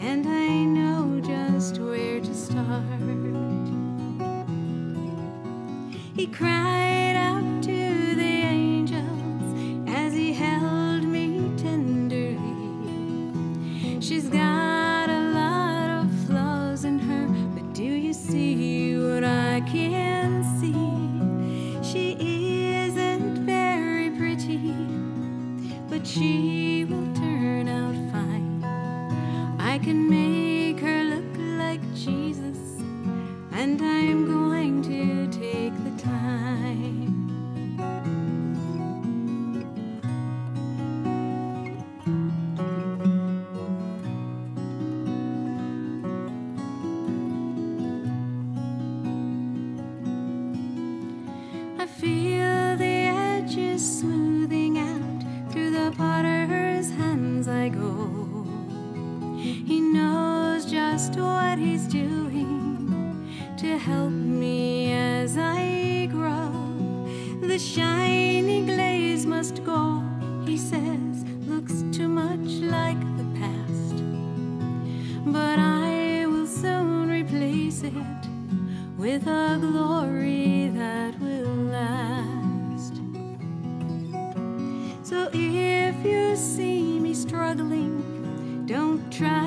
and I know just where to start. He cried out to the angels as he held me tenderly. She's got a lot of flaws in her, but do you see what I can see? She isn't very pretty, but she will can make her look like Jesus, and I'm going to take the time. I feel the edges smoothing out through the potter's just what he's doing to help me as I grow. The shiny glaze must go, he says, looks too much like the past. But I will soon replace it with a glory that will last. So if you see me struggling, don't try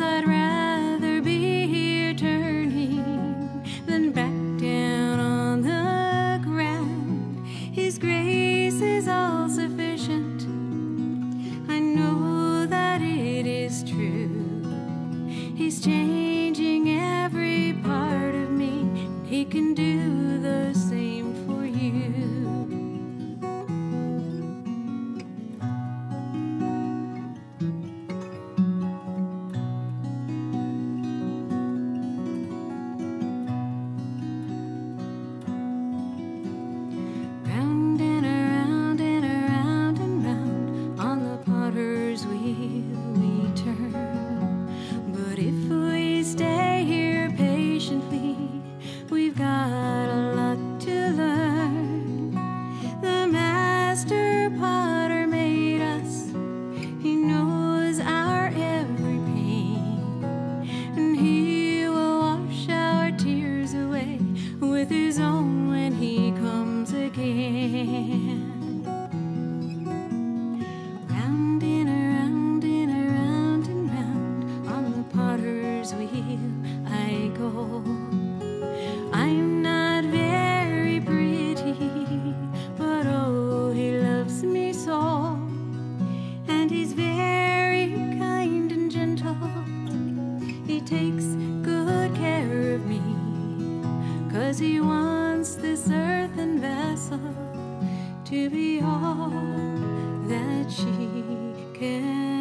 I'd rather be here turning than back down on the ground. His grace is all sufficient. I know that it is true. He's changing every part of me. He can do takes good care of me. Cause he wants this earthen vessel to be all that she can